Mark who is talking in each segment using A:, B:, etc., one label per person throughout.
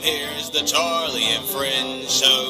A: awesome. Here's the Charlie and Friends show.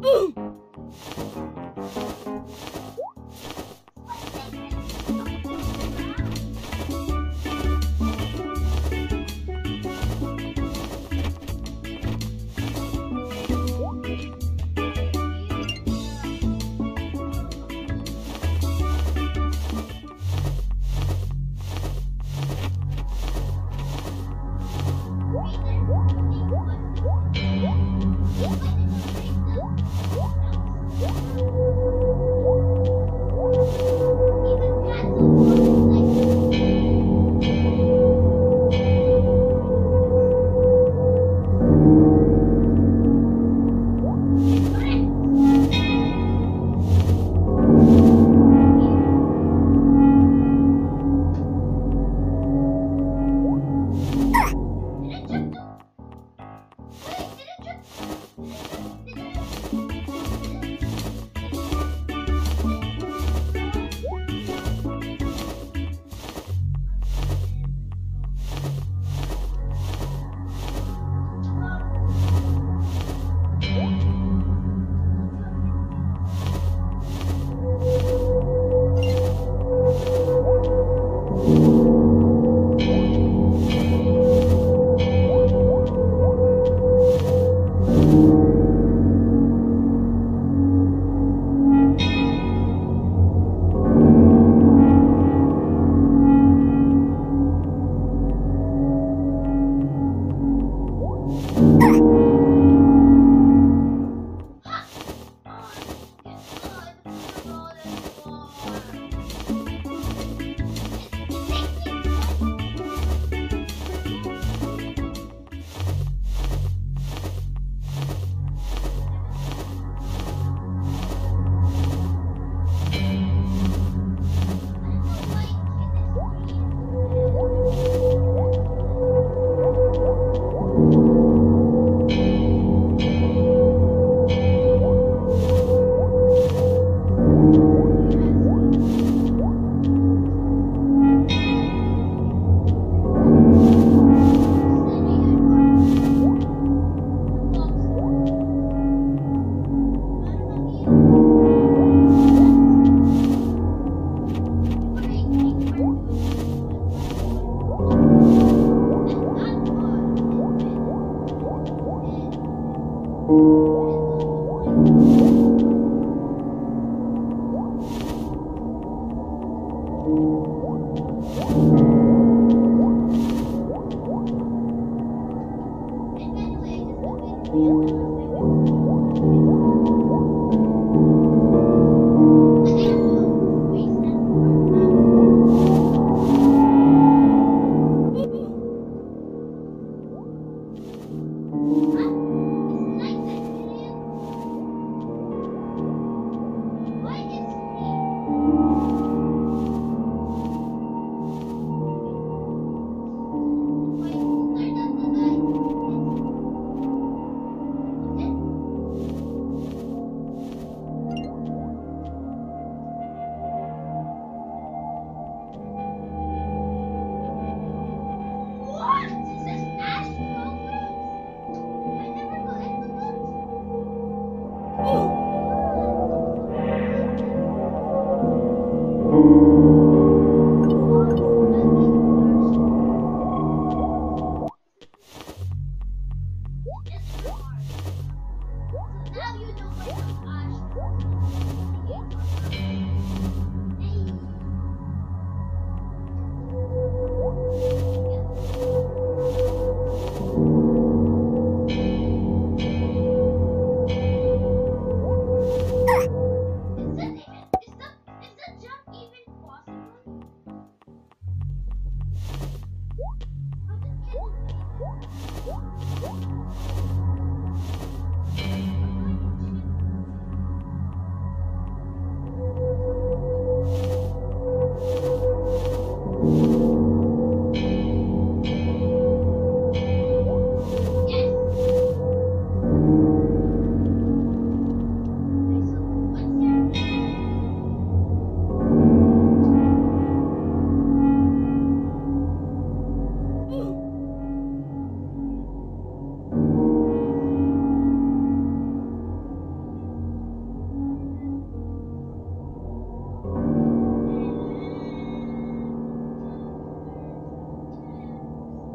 A: this!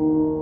A: Bye.